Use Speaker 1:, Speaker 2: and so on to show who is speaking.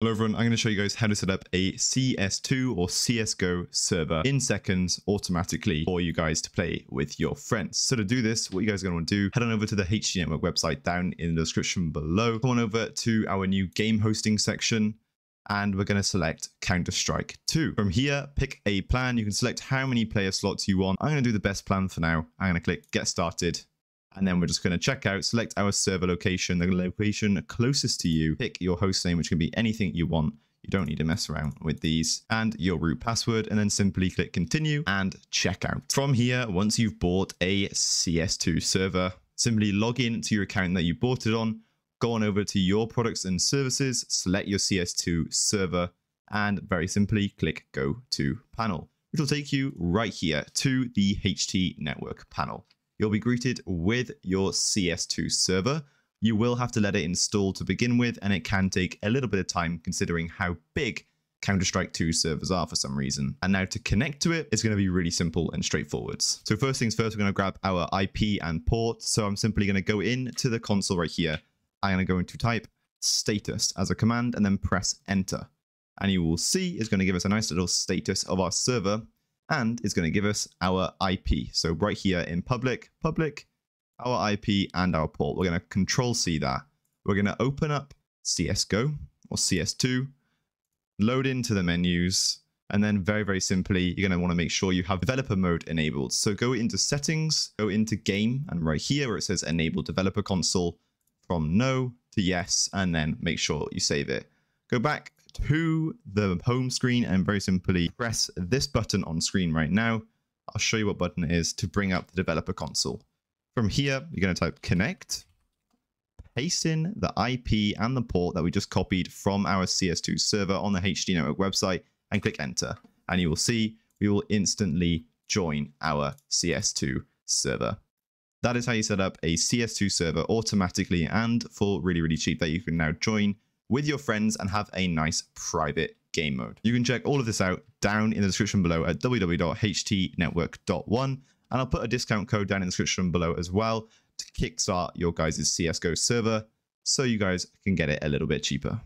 Speaker 1: Hello everyone, I'm going to show you guys how to set up a CS2 or CSGO server in seconds automatically for you guys to play with your friends. So to do this, what you guys are going to want to do, head on over to the HT Network website down in the description below. Come on over to our new game hosting section and we're going to select Counter-Strike 2. From here, pick a plan. You can select how many player slots you want. I'm going to do the best plan for now. I'm going to click Get Started and then we're just going to check out, select our server location, the location closest to you, pick your host name, which can be anything you want. You don't need to mess around with these and your root password and then simply click continue and check out. From here, once you've bought a CS2 server, simply log in to your account that you bought it on, go on over to your products and services, select your CS2 server and very simply click go to panel, which will take you right here to the HT network panel you'll be greeted with your CS2 server. You will have to let it install to begin with, and it can take a little bit of time considering how big Counter-Strike 2 servers are for some reason. And now to connect to it, it's going to be really simple and straightforward. So first things first, we're going to grab our IP and port. So I'm simply going to go into the console right here. I'm going to go into type status as a command and then press enter. And you will see it's going to give us a nice little status of our server and it's going to give us our IP. So right here in public, public, our IP and our port. We're going to control C that. We're going to open up CSGO or CS2, load into the menus, and then very, very simply, you're going to want to make sure you have developer mode enabled. So go into settings, go into game, and right here where it says enable developer console from no to yes, and then make sure you save it. Go back to the home screen and very simply press this button on screen right now. I'll show you what button it is to bring up the developer console. From here, you're going to type connect, paste in the IP and the port that we just copied from our CS2 server on the HT Network website and click enter. And you will see we will instantly join our CS2 server. That is how you set up a CS2 server automatically and for really, really cheap that you can now join with your friends and have a nice private game mode. You can check all of this out down in the description below at www.htnetwork.one and I'll put a discount code down in the description below as well to kickstart your guys' CSGO server so you guys can get it a little bit cheaper.